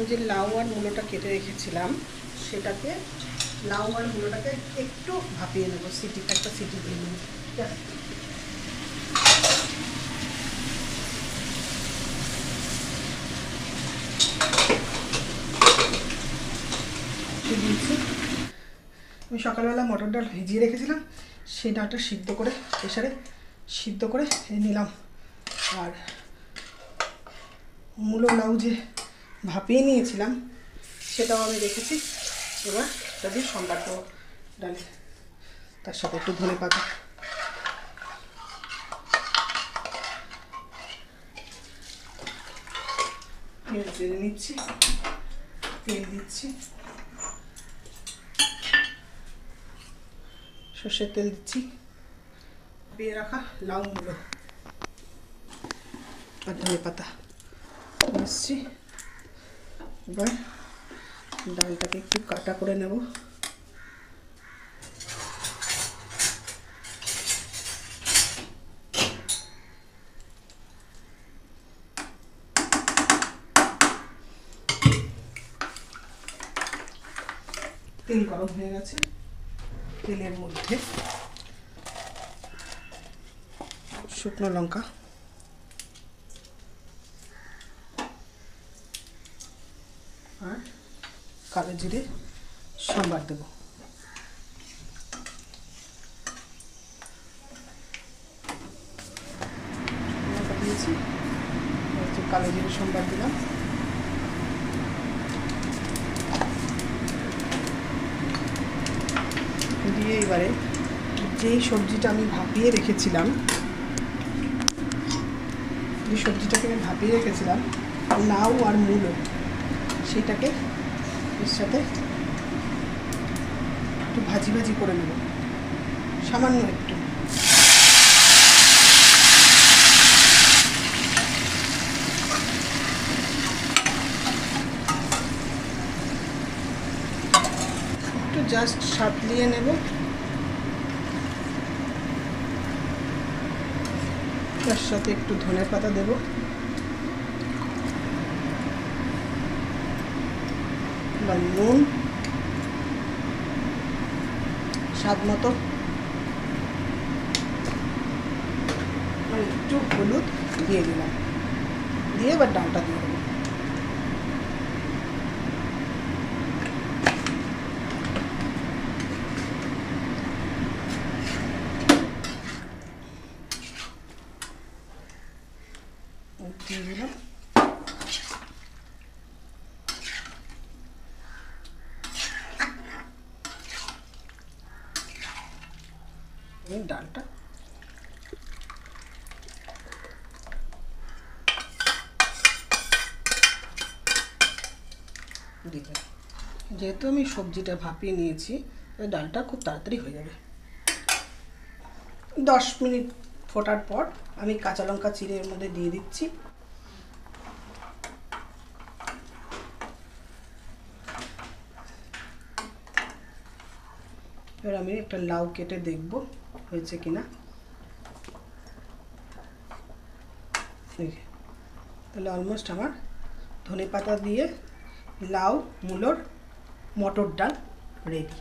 ওই যে লাউ আর মূলোটা কেটে রেখেছিলাম, সেটাকে, লাউ আর মূলোটাকে একটু ভাপিয়ে নেব, সিটি, একটা সিটি দিয়ে নেব। আমি সকালবেলা মটর ডাল ভিজিয়ে রেখেছিলাম, সেই ডালটা সিদ্ধ করে প্রেশারে সিদ্ধ করে নিলাম। আর মূলো লাউ যে ভাপিয়ে নিয়েছিলাম, সেটাও আমি রেখেছি এবার সেটা দিয়ে সম্বার দেবো ডালে তার সাথে একটু ধনে পাতা। তেল নিচ্ছি, তেল দিচ্ছি। সর্ষের তেল দিচ্ছি। পেয়ে রাখা লাউ আর ধনে পাতা। মিশছি এবার ডালটাকে একটু কাটা করে নেব। তেল গরম হয়ে গেছে। তেলের মধ্যে শুকনো লঙ্কা আর কালো জিরে সম্বার দেবো। কালো জিরে সম্বার দিলাম। দিয়ে এবারে যেই সবজিটা আমি ভাপিয়ে রেখেছিলাম যে সবজিটাকে আমি ভাপিয়ে রেখেছিলাম, লাউ আর মূলো। সেটাকে এর সাথে একটু ভাজি ভাজি করে নেব। সামান্য একটু। একটু জাস্ট সাতলিয়ে নেব। তার সাথে একটু ধনে পাতা দেবো। বা নুন স্বাদ মতো আর একটু হলুদ দিয়ে দিলাম দিয়ে এবার ডালটা দিয়ে দেবো দিয়ে দিলাম ডালটা। দিবেন যেহেতু আমি সবজিটা ভাপিয়ে নিয়েছি ডালটা খুব তাড়াতাড়ি হয়ে যাবে। দশ মিনিট ফোটার পর আমি কাঁচা লঙ্কা চিড়ে এর মধ্যে দিয়ে দিচ্ছি। এবার আমি একটা লাউ কেটে দেখব। হয়েছে কিনা। তাহলে অলমোস্ট আমার ধনে পাতা দিয়ে লাউ মূলর মটর ডাল রেডি